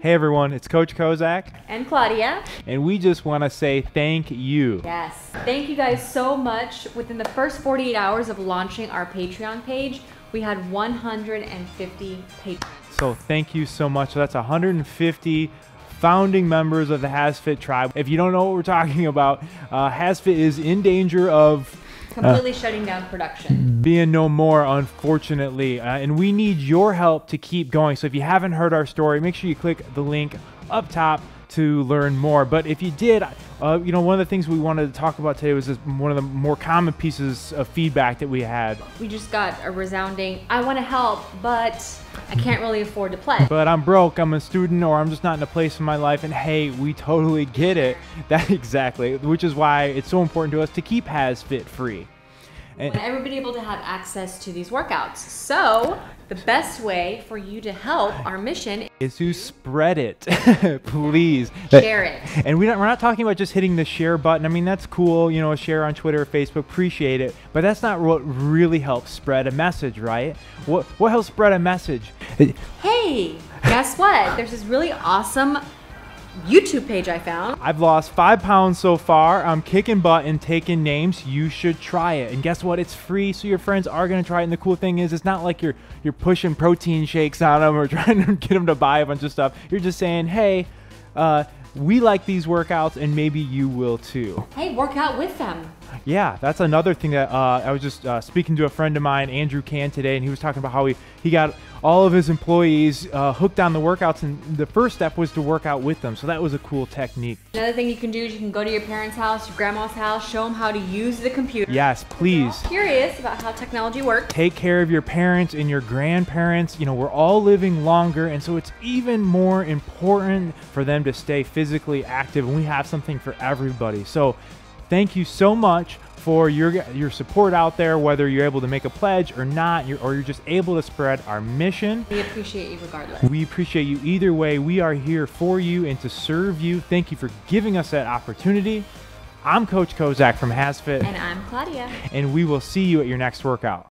Hey everyone, it's Coach Kozak, and Claudia. and we just want to say thank you. Yes. Thank you guys so much. Within the first 48 hours of launching our Patreon page, we had 150 patrons. So thank you so much. So that's 150 founding members of the HasFit tribe. If you don't know what we're talking about, uh, HasFit is in danger of Completely shutting down production. being no more, unfortunately. Uh, and we need your help to keep going. So if you haven't heard our story, make sure you click the link up top to learn more. But if you did, uh, you know, one of the things we wanted to talk about today was one of the more common pieces of feedback that we had. We just got a resounding, I want to help, but I can't really afford to play. But I'm broke, I'm a student, or I'm just not in a place in my life. And hey, we totally get it. That exactly, which is why it's so important to us to keep HasFit free. And everybody able to have access to these workouts. So, the best way for you to help our mission is to spread it, please. Share it. And we don't, we're not talking about just hitting the share button. I mean, that's cool, you know, share on Twitter or Facebook, appreciate it. But that's not what really helps spread a message, right? What, what helps spread a message? hey, guess what? There's this really awesome YouTube page I found. I've lost five pounds so far. I'm kicking butt and taking names. You should try it. And guess what? It's free, so your friends are gonna try it. And the cool thing is, it's not like you're you're pushing protein shakes on them or trying to get them to buy a bunch of stuff. You're just saying, hey, uh, we like these workouts, and maybe you will too. Hey, work out with them. Yeah, that's another thing that uh, I was just uh, speaking to a friend of mine, Andrew Can, today, and he was talking about how he, he got all of his employees uh, hooked on the workouts, and the first step was to work out with them. So that was a cool technique. Another thing you can do is you can go to your parents' house, your grandma's house, show them how to use the computer. Yes, please. Curious about how technology works. Take care of your parents and your grandparents. You know, we're all living longer, and so it's even more important for them to stay physically active, and we have something for everybody. So, thank you so much for your your support out there, whether you're able to make a pledge or not, you're, or you're just able to spread our mission. We appreciate you regardless. We appreciate you either way. We are here for you and to serve you. Thank you for giving us that opportunity. I'm Coach Kozak from HasFit, And I'm Claudia. and we will see you at your next workout.